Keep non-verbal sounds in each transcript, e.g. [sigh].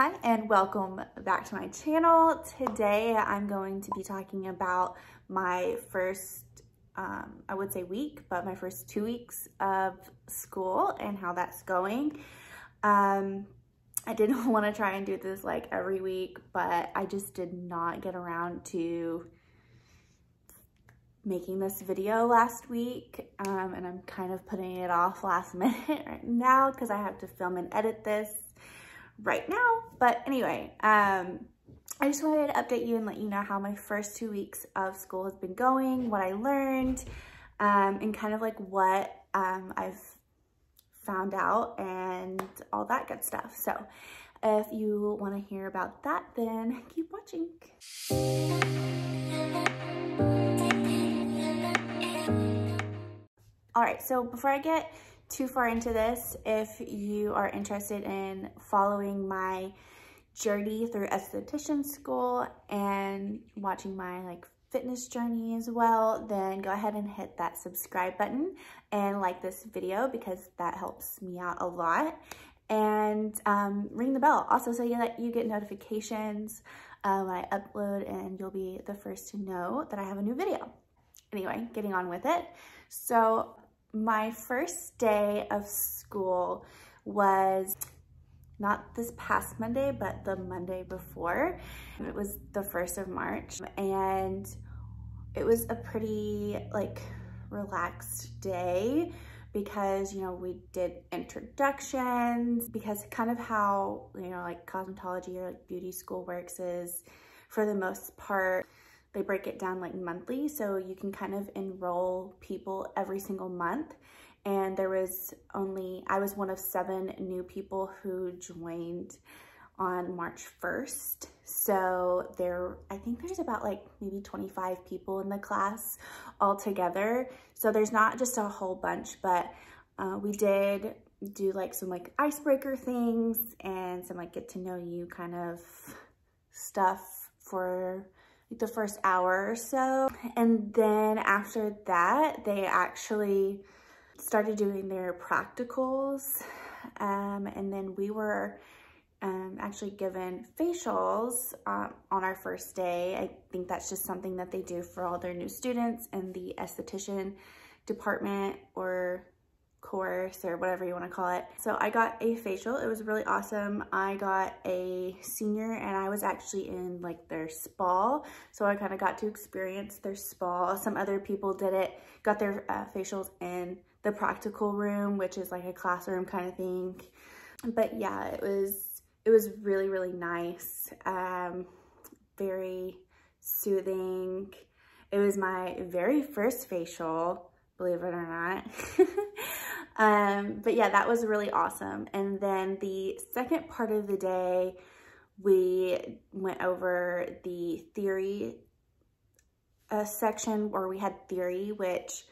Hi and welcome back to my channel. Today I'm going to be talking about my first, um, I would say week, but my first two weeks of school and how that's going. Um, I didn't [laughs] want to try and do this like every week, but I just did not get around to making this video last week um, and I'm kind of putting it off last [laughs] minute right now because I have to film and edit this right now. But anyway, um, I just wanted to update you and let you know how my first two weeks of school has been going, what I learned, um, and kind of like what um, I've found out and all that good stuff. So if you want to hear about that, then keep watching. All right, so before I get too far into this, if you are interested in following my journey through esthetician school and watching my like fitness journey as well, then go ahead and hit that subscribe button and like this video because that helps me out a lot. And um, ring the bell also so that you get notifications uh, when I upload and you'll be the first to know that I have a new video. Anyway, getting on with it. So my first day of school was not this past Monday, but the Monday before. It was the 1st of March and it was a pretty like relaxed day because, you know, we did introductions because kind of how, you know, like cosmetology or like beauty school works is for the most part, they break it down like monthly, so you can kind of enroll people every single month. And there was only, I was one of seven new people who joined on March 1st. So there, I think there's about like maybe 25 people in the class all together. So there's not just a whole bunch, but uh, we did do like some like icebreaker things and some like get to know you kind of stuff for the first hour or so. And then after that, they actually started doing their practicals. Um, and then we were um, actually given facials um, on our first day. I think that's just something that they do for all their new students in the esthetician department or course or whatever you want to call it. So I got a facial. It was really awesome. I got a senior and I was actually in like their spa. So I kind of got to experience their spa. Some other people did it, got their uh, facials in the practical room, which is like a classroom kind of thing. But yeah, it was, it was really, really nice. Um, very soothing. It was my very first facial, believe it or not. [laughs] Um, but yeah, that was really awesome. And then the second part of the day, we went over the theory uh, section where we had theory, which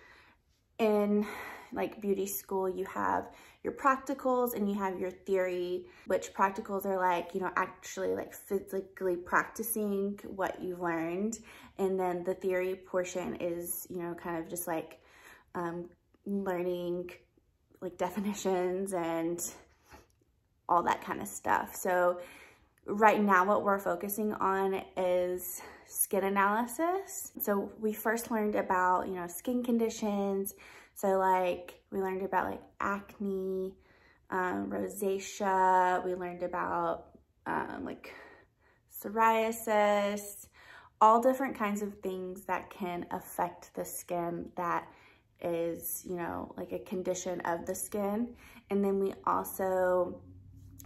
in like beauty school, you have your practicals and you have your theory, which practicals are like, you know, actually like physically practicing what you've learned. And then the theory portion is, you know, kind of just like um, learning like definitions and all that kind of stuff. So right now what we're focusing on is skin analysis. So we first learned about, you know, skin conditions. So like we learned about like acne, um, rosacea. We learned about um, like psoriasis, all different kinds of things that can affect the skin that is, you know, like a condition of the skin. And then we also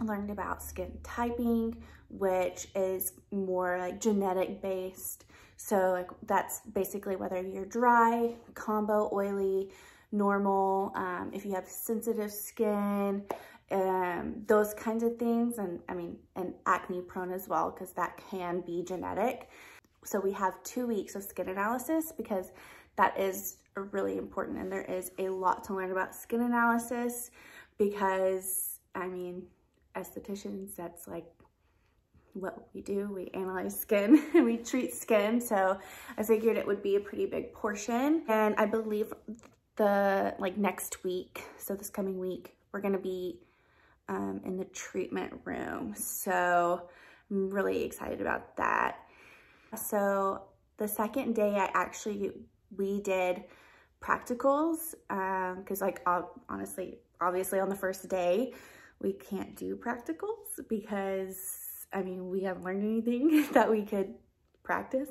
learned about skin typing, which is more like genetic based. So like that's basically whether you're dry, combo, oily, normal, um, if you have sensitive skin, um, those kinds of things. And I mean, and acne prone as well, because that can be genetic. So we have two weeks of skin analysis because that is really important and there is a lot to learn about skin analysis because I mean estheticians that's like what we do we analyze skin and [laughs] we treat skin so I figured it would be a pretty big portion and I believe the like next week so this coming week we're gonna be um, in the treatment room. So I'm really excited about that. So the second day I actually, we did practicals because um, like honestly, obviously on the first day, we can't do practicals because I mean, we haven't learned anything [laughs] that we could practice.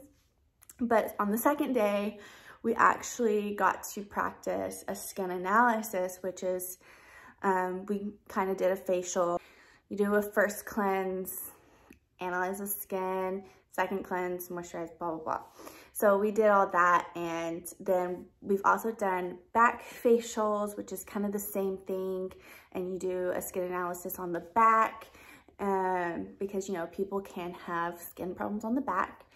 But on the second day, we actually got to practice a skin analysis, which is, um, we kind of did a facial. You do a first cleanse, analyze the skin, second cleanse, moisturize, blah, blah, blah. So we did all that and then we've also done back facials, which is kind of the same thing. And you do a skin analysis on the back um, because, you know, people can have skin problems on the back.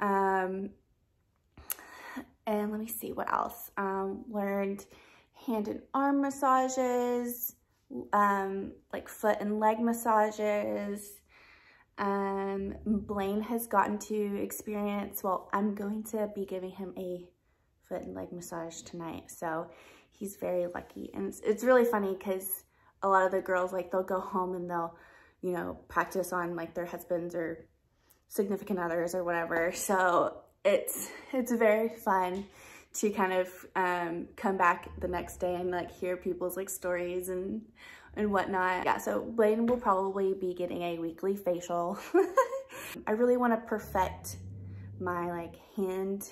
Um, and let me see what else. Um, learned hand and arm massages, um, like foot and leg massages. Um, Blaine has gotten to experience, well, I'm going to be giving him a foot and leg massage tonight. So he's very lucky. And it's, it's really funny because a lot of the girls, like they'll go home and they'll, you know, practice on like their husbands or significant others or whatever. So it's, it's very fun to kind of um, come back the next day and like hear people's like stories and and whatnot. Yeah, so Blaine will probably be getting a weekly facial. [laughs] I really want to perfect my like hand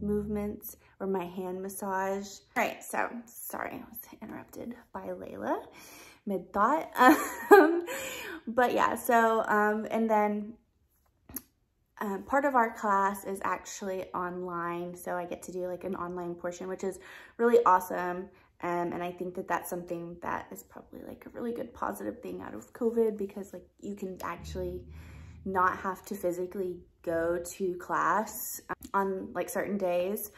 movements or my hand massage. All right, so sorry, I was interrupted by Layla mid-thought. [laughs] Um, but yeah, so, um, and then um, part of our class is actually online. So I get to do like an online portion, which is really awesome. Um, and I think that that's something that is probably like a really good positive thing out of COVID because like you can actually not have to physically go to class on like certain days.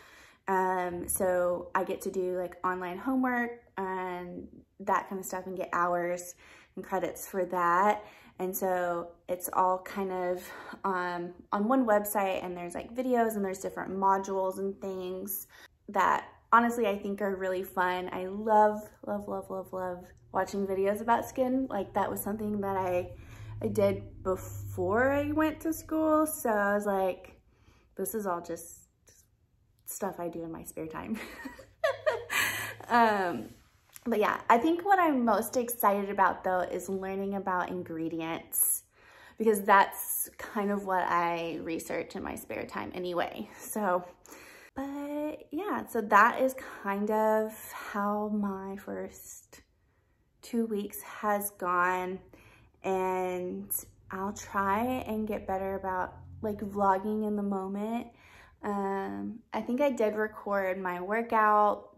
Um, so I get to do like online homework and that kind of stuff and get hours and credits for that. And so it's all kind of um, on one website and there's like videos and there's different modules and things that honestly I think are really fun. I love, love, love, love, love watching videos about skin. Like that was something that I, I did before I went to school. So I was like, this is all just stuff I do in my spare time. [laughs] um, but yeah, I think what I'm most excited about though is learning about ingredients because that's kind of what I research in my spare time anyway. So, but yeah, so that is kind of how my first two weeks has gone and I'll try and get better about like vlogging in the moment. Um, I think I did record my workout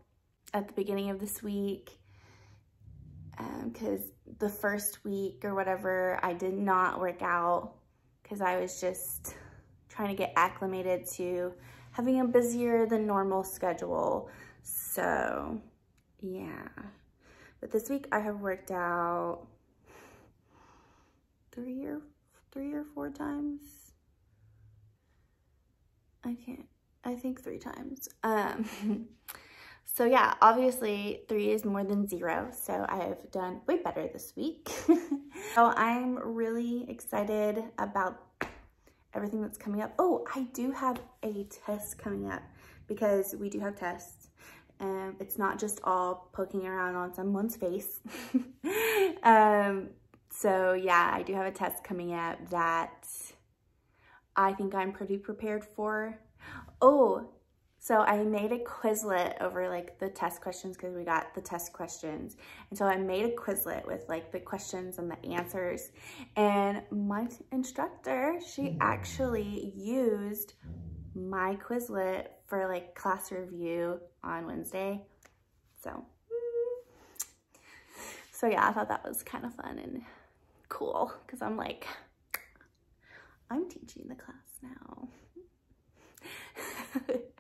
at the beginning of this week because um, the first week or whatever, I did not work out because I was just trying to get acclimated to having a busier than normal schedule. So yeah, but this week I have worked out three or three or four times. I can't, I think three times. Um, [laughs] So yeah, obviously three is more than zero. So I have done way better this week. [laughs] so I'm really excited about everything that's coming up. Oh, I do have a test coming up because we do have tests. Um, it's not just all poking around on someone's face. [laughs] um, so yeah, I do have a test coming up that I think I'm pretty prepared for. Oh, so I made a Quizlet over like the test questions because we got the test questions. And so I made a Quizlet with like the questions and the answers. And my instructor, she actually used my Quizlet for like class review on Wednesday. So, so yeah, I thought that was kind of fun and cool because I'm like, I'm teaching the class now. [laughs]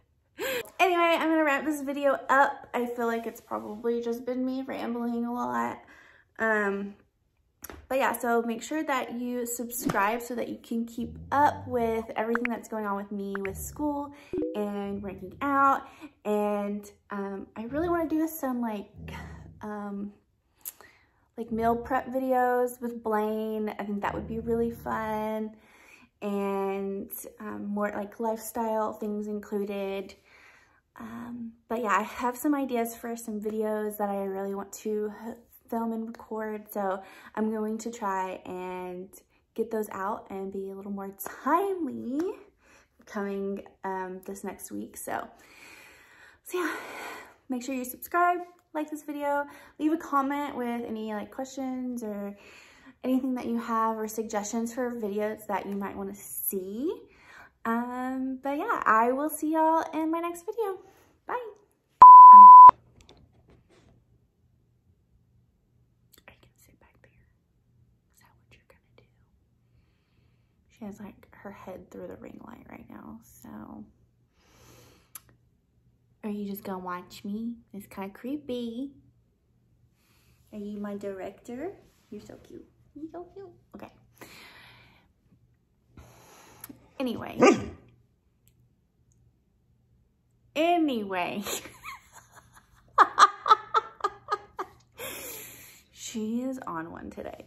Anyway, I'm gonna wrap this video up. I feel like it's probably just been me rambling a lot. Um, but yeah, so make sure that you subscribe so that you can keep up with everything that's going on with me with school and working out. And um, I really want to do some like, um, like meal prep videos with Blaine. I think that would be really fun. And um, more like lifestyle things included. Um, but yeah, I have some ideas for some videos that I really want to film and record. So I'm going to try and get those out and be a little more timely coming um, this next week. So, so yeah, make sure you subscribe, like this video, leave a comment with any like questions or anything that you have or suggestions for videos that you might want to see. Um, but yeah, I will see y'all in my next video. Bye. I can sit back there. Is that what you're gonna do? She has like her head through the ring light right now, so. Are you just gonna watch me? It's kind of creepy. Are you my director? You're so cute. You're so cute. Okay. Anyway. [laughs] anyway. [laughs] she is on one today.